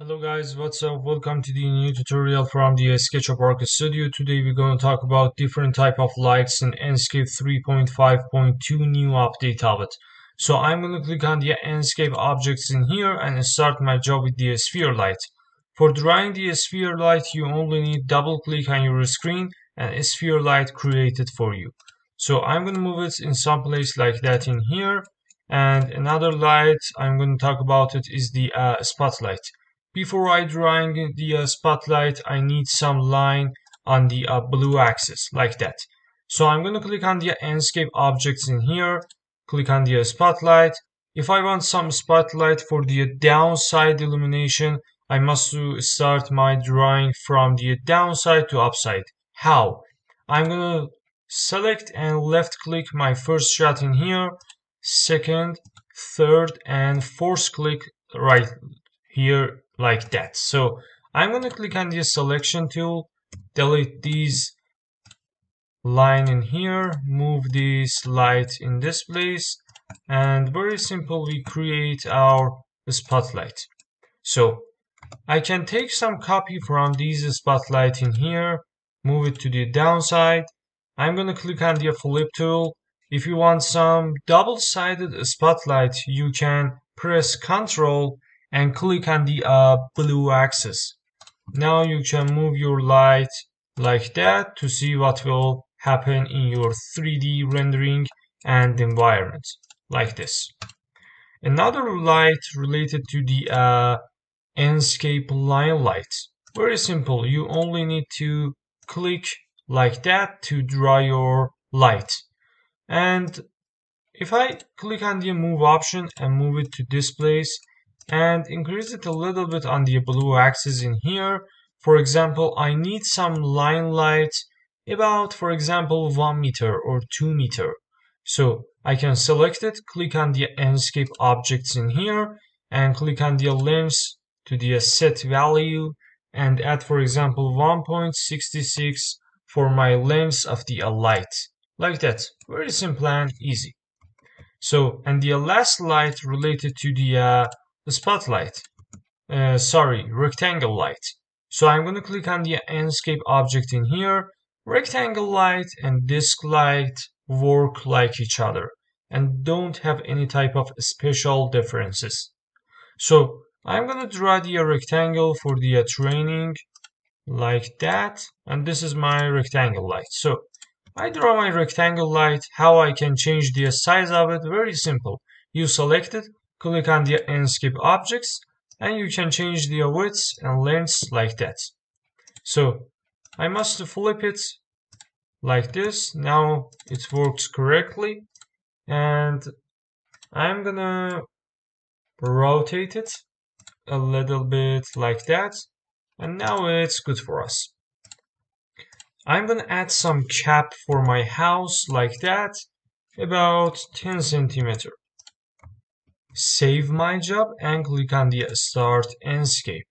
Hello guys, what's up? Welcome to the new tutorial from the uh, SketchUp Arch Studio. Today we're going to talk about different type of lights in Enscape 3.5.2 new update of it. So I'm going to click on the Enscape objects in here and start my job with the uh, sphere light. For drawing the uh, sphere light, you only need double click on your screen and sphere light created for you. So I'm going to move it in some place like that in here. And another light I'm going to talk about it is the uh, spotlight. Before I drawing the uh, spotlight, I need some line on the uh, blue axis, like that. So I'm going to click on the Enscape objects in here, click on the uh, spotlight. If I want some spotlight for the downside illumination, I must start my drawing from the downside to upside. How? I'm going to select and left click my first shot in here, second, third, and fourth click right here like that. So I'm going to click on the selection tool, delete these line in here, move this light in this place, and very simple, we create our spotlight. So I can take some copy from these spotlight in here, move it to the downside. I'm going to click on the flip tool. If you want some double-sided spotlight, you can press Control and click on the uh, blue axis. Now you can move your light like that to see what will happen in your 3D rendering and environment like this. Another light related to the uh, Enscape line light. Very simple. You only need to click like that to draw your light. And if I click on the move option and move it to this place, and increase it a little bit on the blue axis in here. For example, I need some line light about, for example, 1 meter or 2 meter. So I can select it, click on the Enscape objects in here, and click on the lens to the set value and add, for example, 1.66 for my lens of the light. Like that. Very simple and easy. So, and the last light related to the uh, the spotlight. Uh, sorry, rectangle light. So I'm going to click on the Enscape object in here. Rectangle light and disk light work like each other and don't have any type of special differences. So I'm going to draw the rectangle for the training like that. And this is my rectangle light. So I draw my rectangle light. How I can change the size of it? Very simple. You select it, click on the Enscape objects and you can change the width and length like that. So I must flip it like this. Now it works correctly and I'm gonna rotate it a little bit like that and now it's good for us. I'm gonna add some cap for my house like that about 10 centimeter save my job and click on the start Enscape.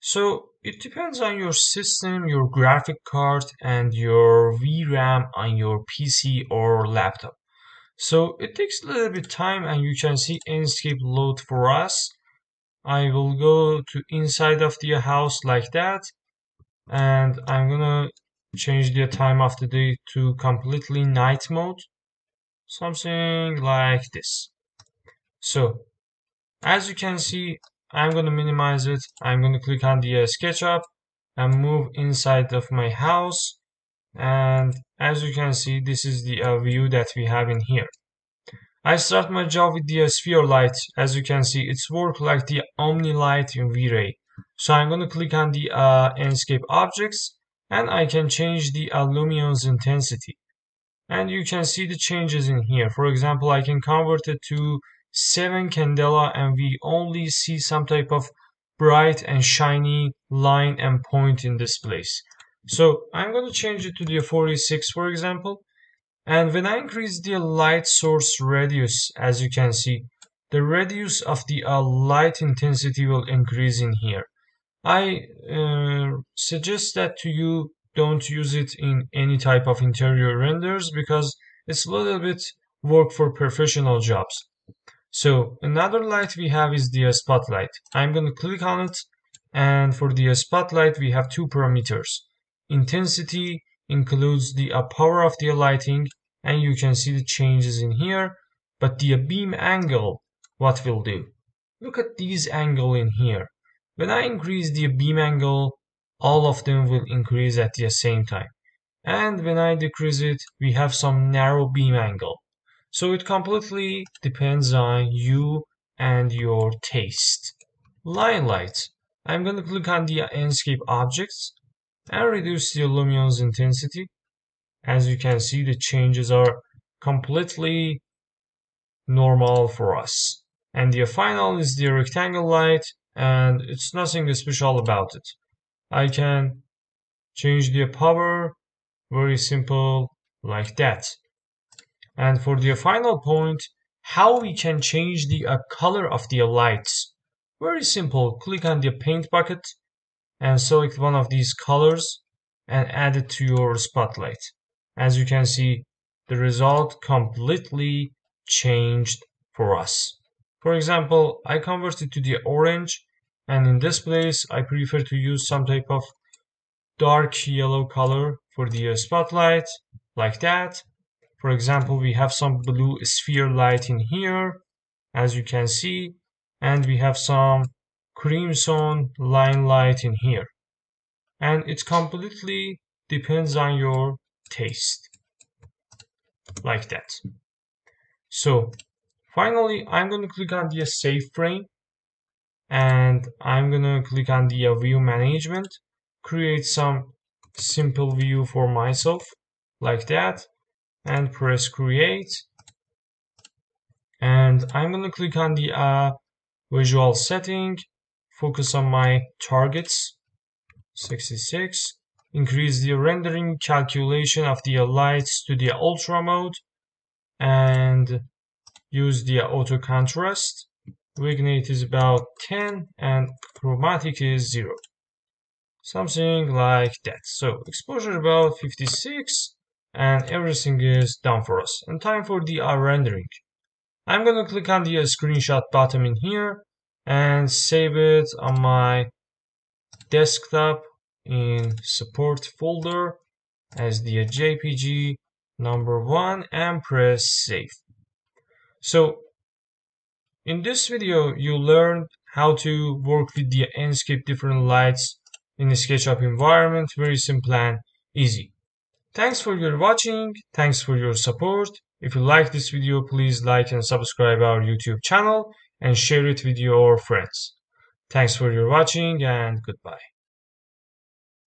So it depends on your system, your graphic card and your VRAM on your PC or laptop. So it takes a little bit time and you can see Enscape load for us. I will go to inside of the house like that and I'm gonna change the time of the day to completely night mode something like this so as you can see, I'm going to minimize it. I'm going to click on the uh, SketchUp and move inside of my house. And as you can see, this is the uh, view that we have in here. I start my job with the uh, sphere light. As you can see, it's work like the Omni light in V-Ray. So I'm going to click on the uh, Enscape objects and I can change the uh, luminance intensity. And you can see the changes in here. For example, I can convert it to 7 candela and we only see some type of bright and shiny line and point in this place. So I'm going to change it to the 46 for example. And when I increase the light source radius, as you can see, the radius of the uh, light intensity will increase in here. I uh, suggest that to you don't use it in any type of interior renders because it's a little bit work for professional jobs. So another light we have is the uh, spotlight. I'm going to click on it and for the uh, spotlight we have two parameters. Intensity includes the uh, power of the lighting and you can see the changes in here but the uh, beam angle what will do look at these angle in here when I increase the beam angle all of them will increase at the same time and when I decrease it we have some narrow beam angle so it completely depends on you and your taste. Line light. I'm going to click on the Enscape objects and reduce the luminance intensity. As you can see the changes are completely normal for us. And the final is the rectangle light and it's nothing special about it. I can change the power very simple like that and for the final point how we can change the uh, color of the lights. Very simple. Click on the paint bucket and select one of these colors and add it to your spotlight. As you can see the result completely changed for us. For example I converted to the orange and in this place I prefer to use some type of dark yellow color for the uh, spotlight like that for example we have some blue sphere light in here as you can see and we have some crimson line light in here. And it completely depends on your taste like that. So finally I'm going to click on the save frame and I'm going to click on the view management create some simple view for myself like that and press create. And I'm going to click on the uh, visual setting focus on my targets 66 increase the rendering calculation of the lights to the ultra mode and use the auto contrast. Vignette is about 10 and chromatic is 0 something like that. So exposure about 56 and everything is done for us and time for the uh, rendering I'm gonna click on the uh, screenshot button in here and save it on my desktop in support folder as the JPG number one and press save. So in this video you learned how to work with the Enscape different lights in the SketchUp environment very simple and easy. Thanks for your watching, thanks for your support. If you like this video please like and subscribe our YouTube channel and share it with your friends. Thanks for your watching and goodbye.